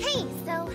Hey, so...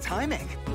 Timing.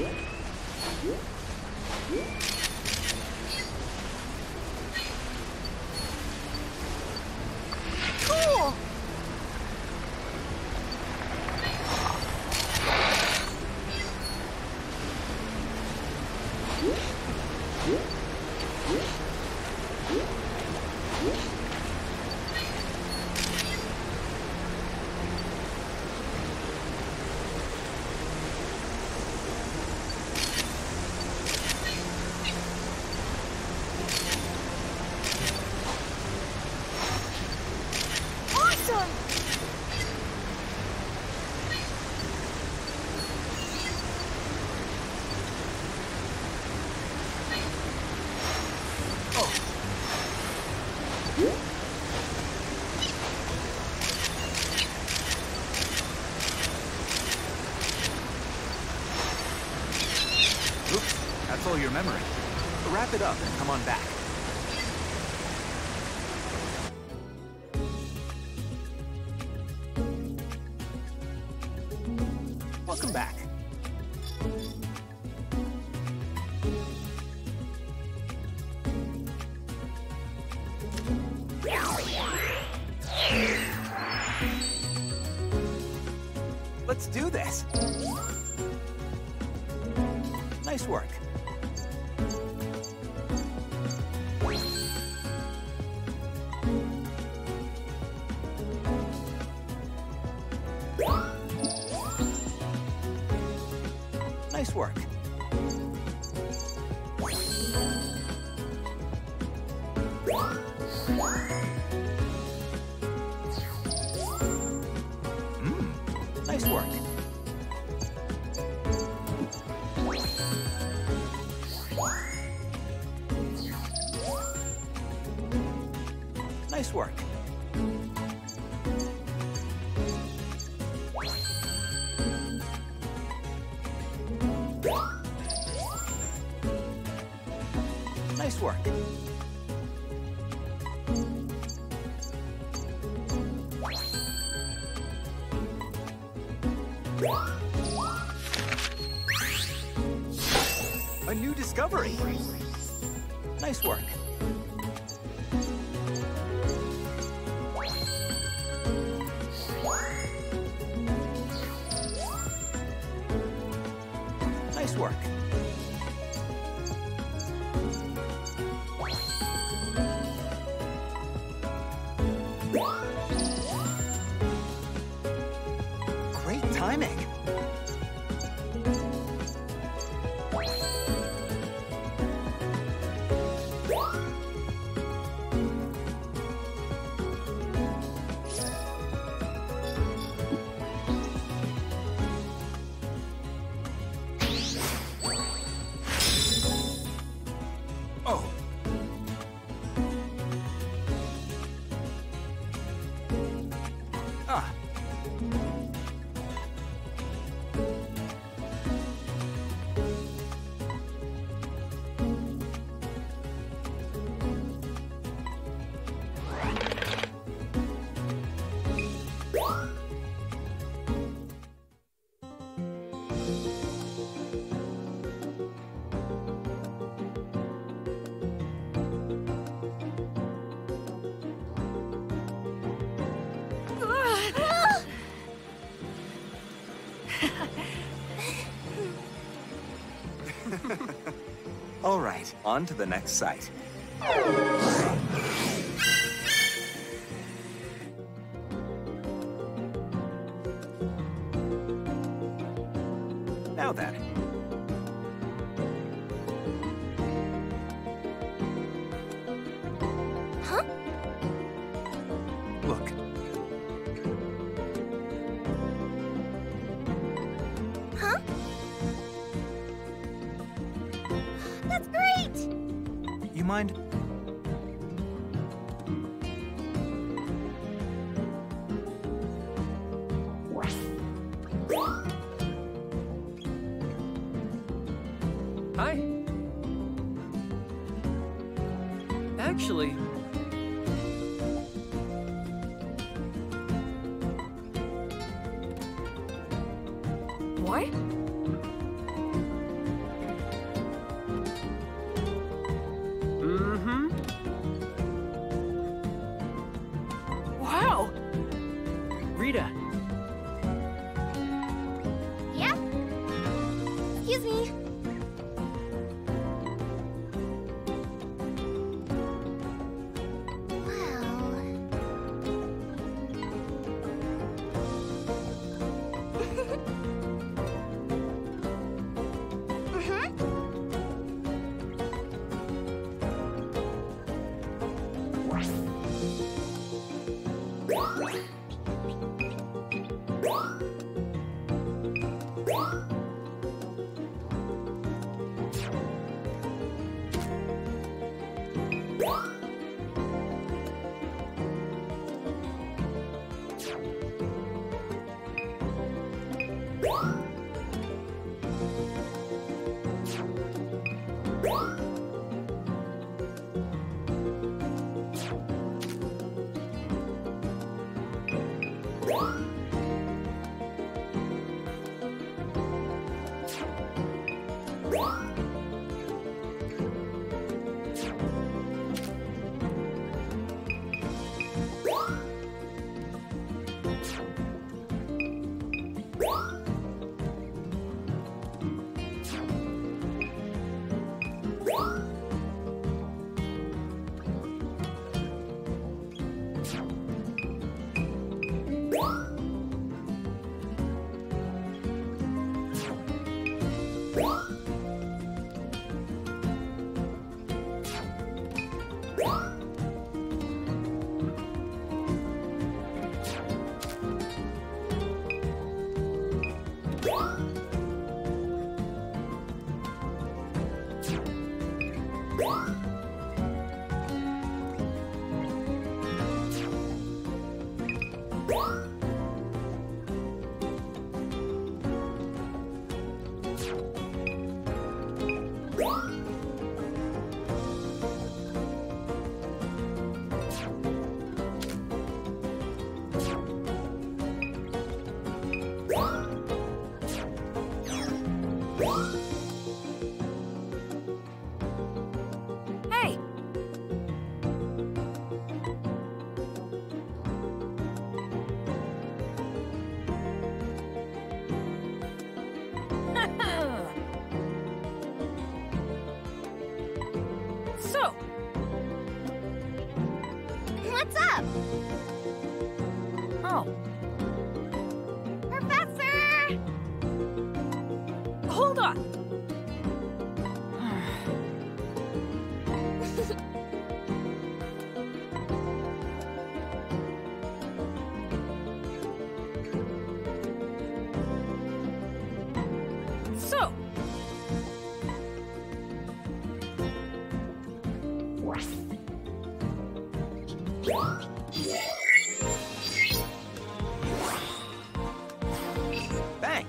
Cool! Wrap it up and come on back. Welcome back. Let's do this. Nice work. Discovery. Nice work. Nice work. Great timing. On to the next site. Now then.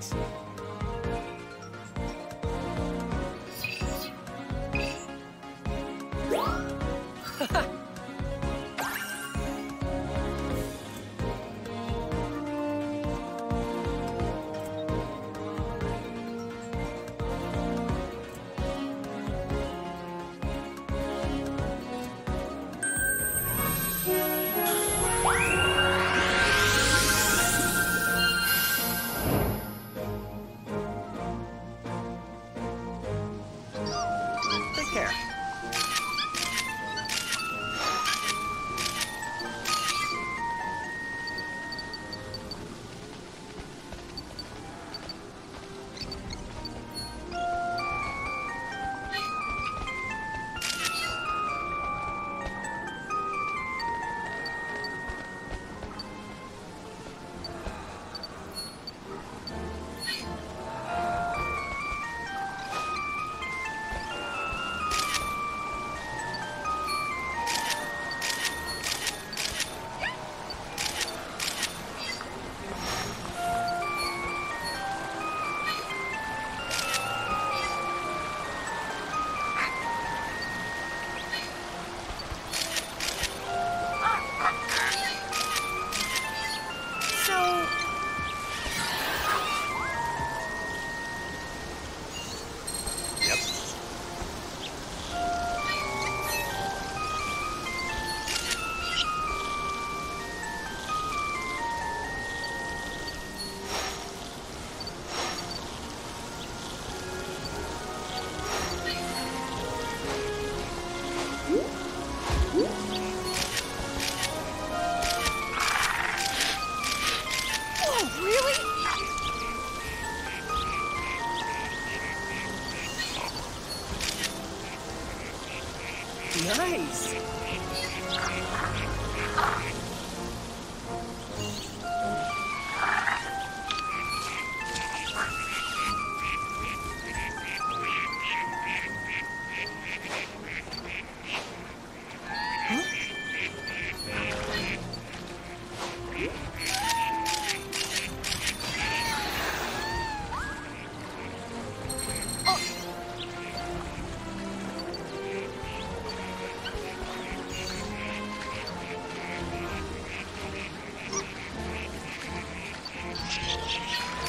Thanks.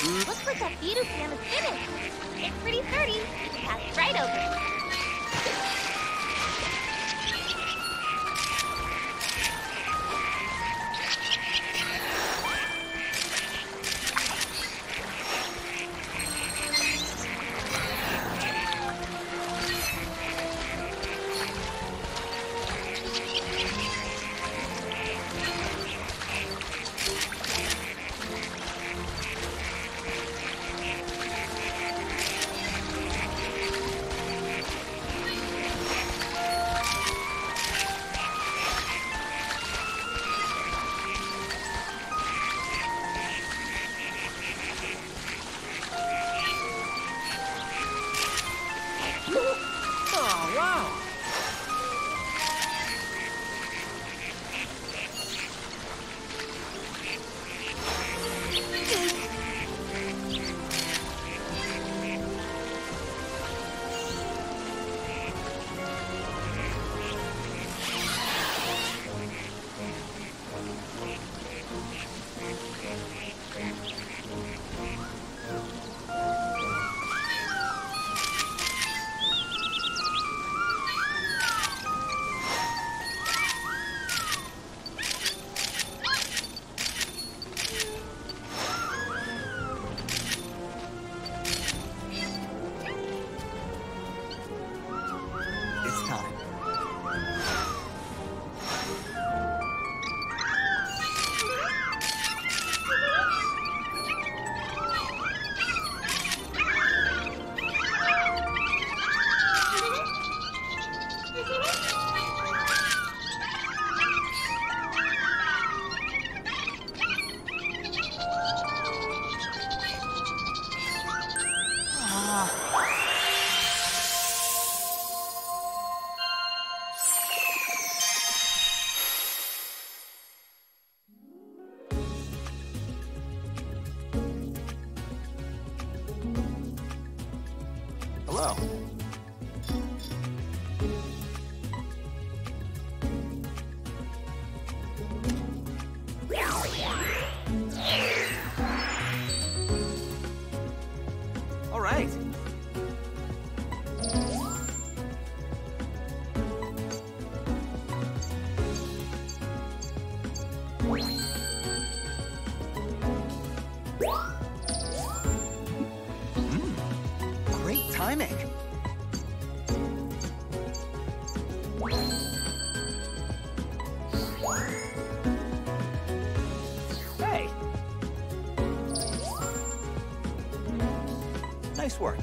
Looks like that Beetle Cam is finished. It's pretty sturdy. Pass right over. Timing. Hey. Nice work.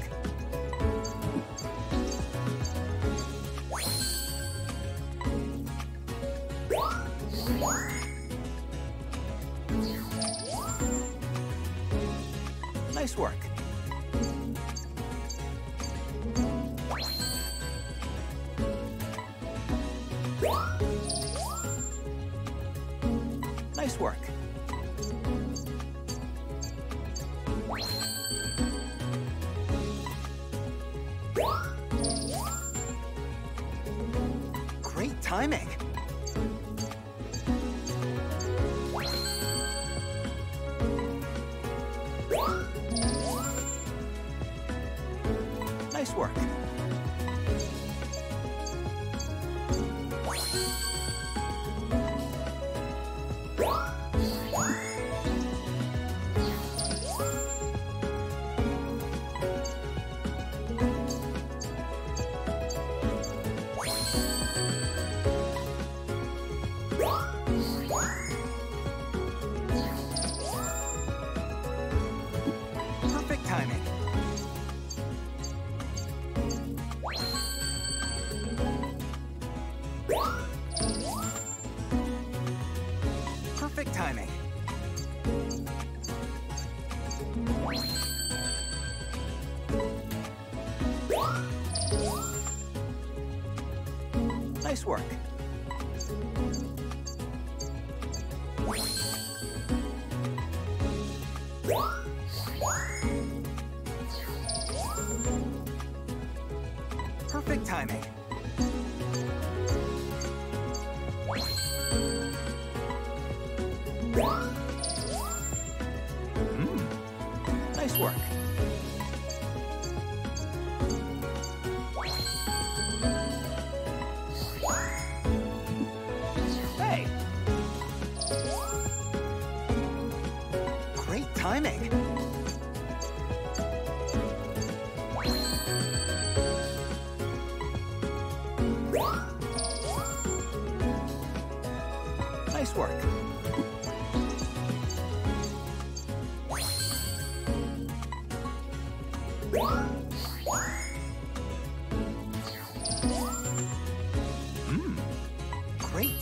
Yeah.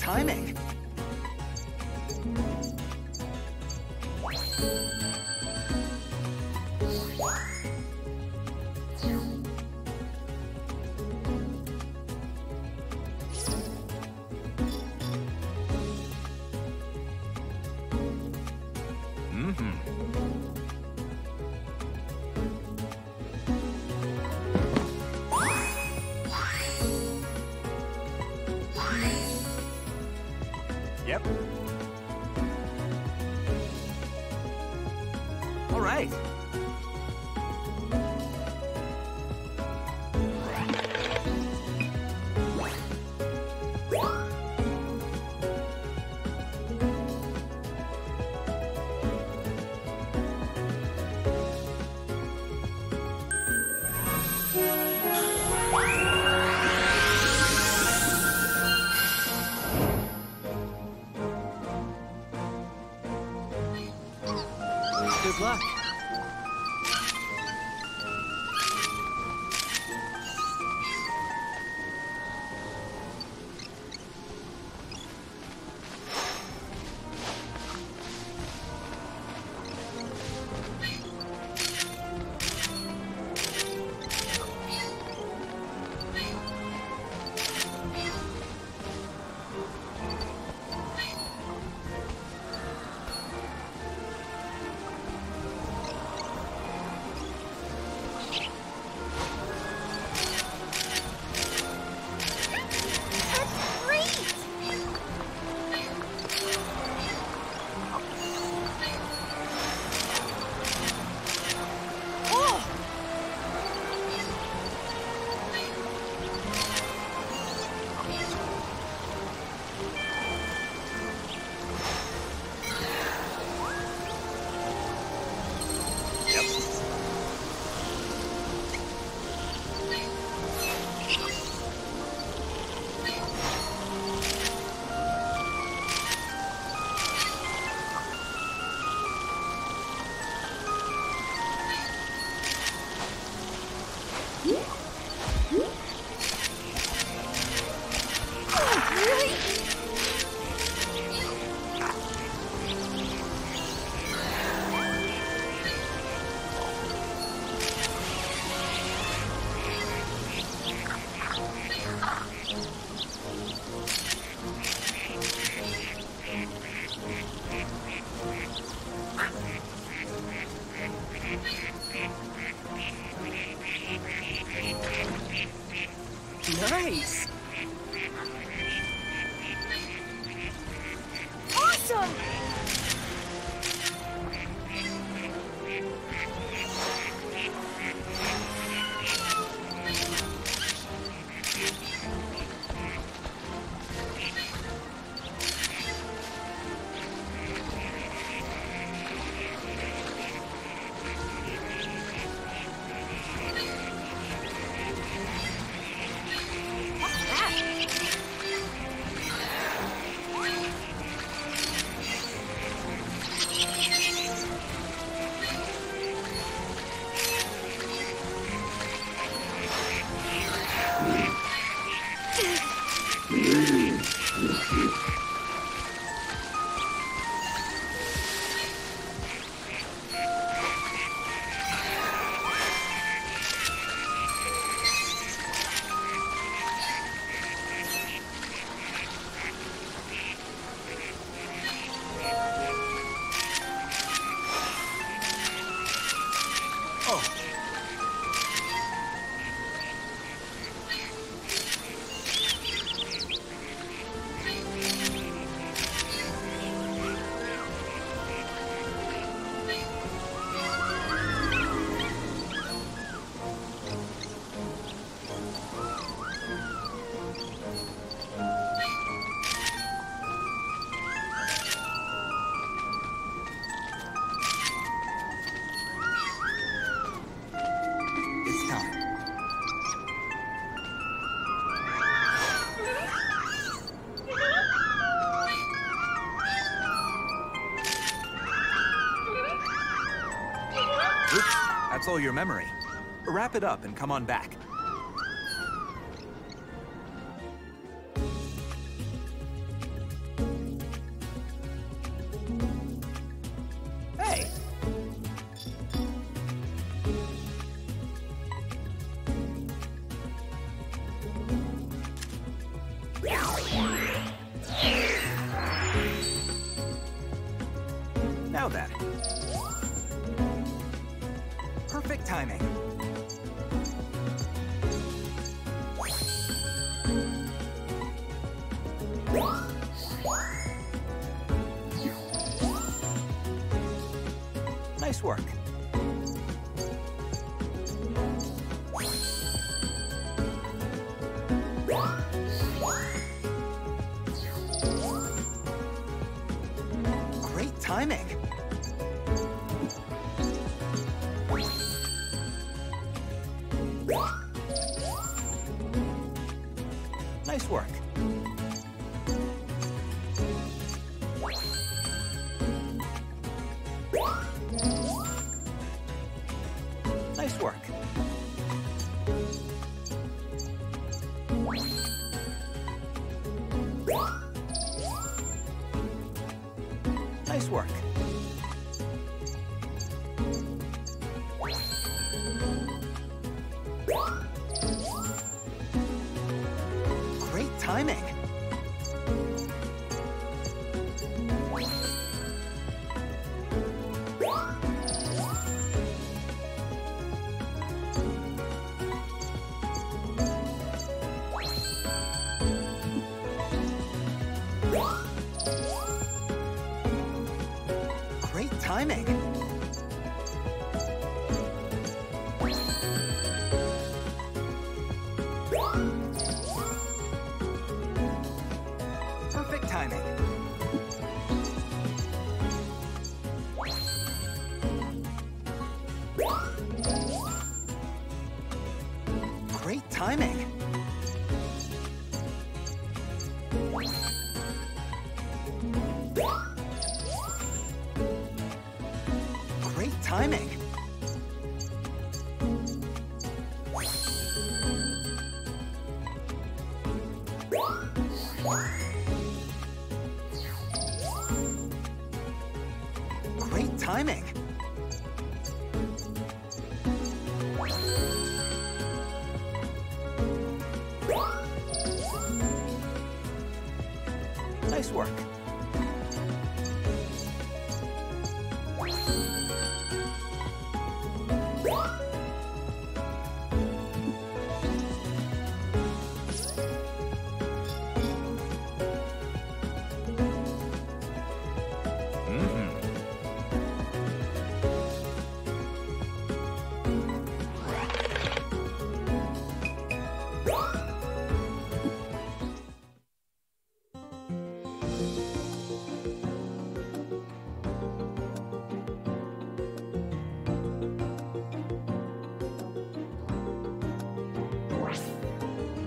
Timing. Your memory. Wrap it up and come on back. Nice work. Great timing. Timing.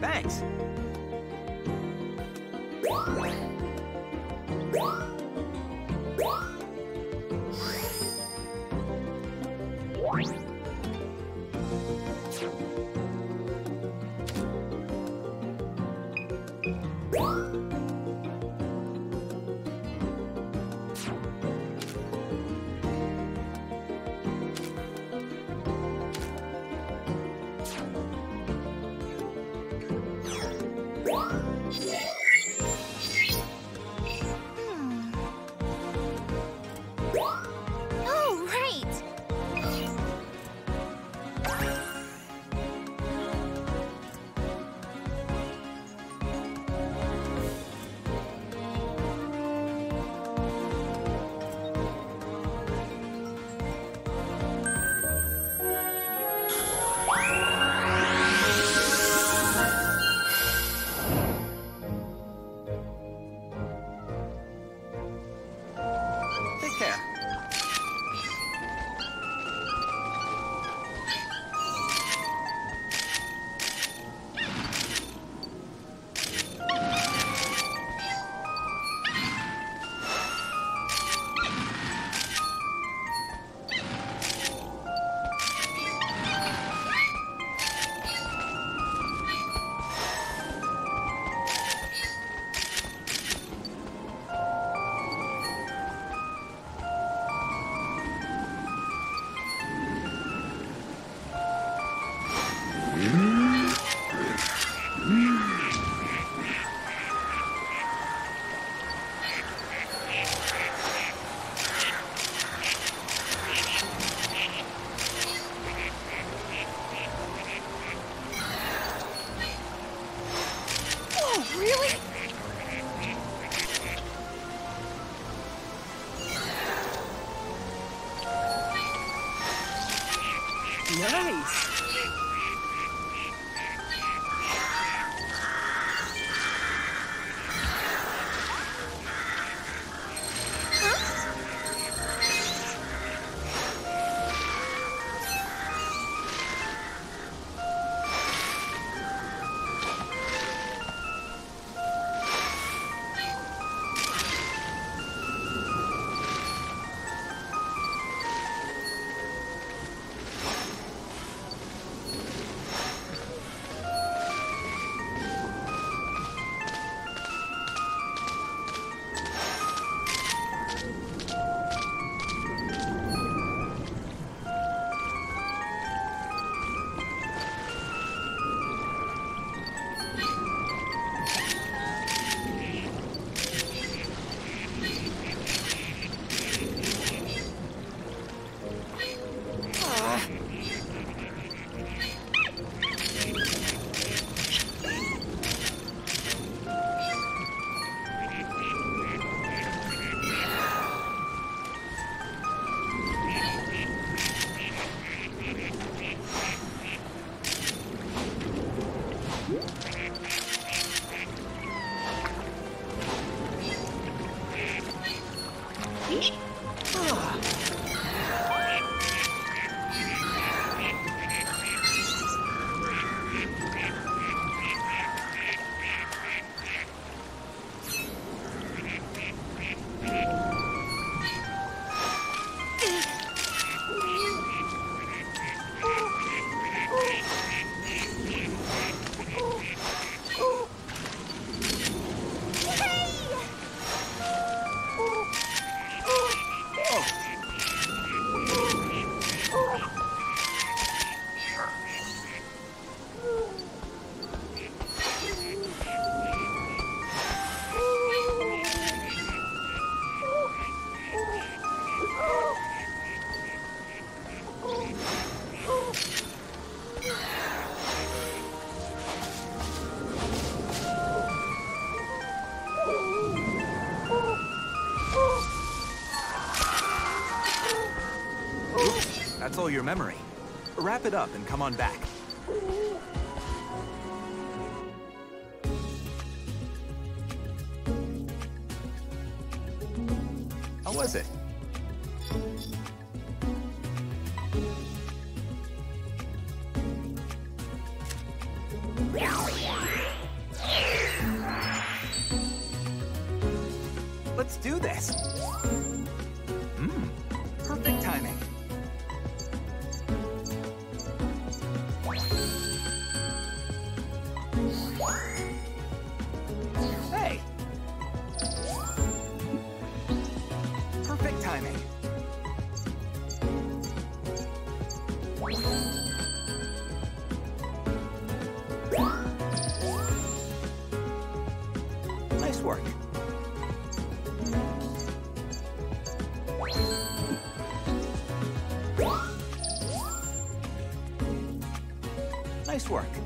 Thanks. your memory. Wrap it up and come on back. nice work.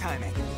timing.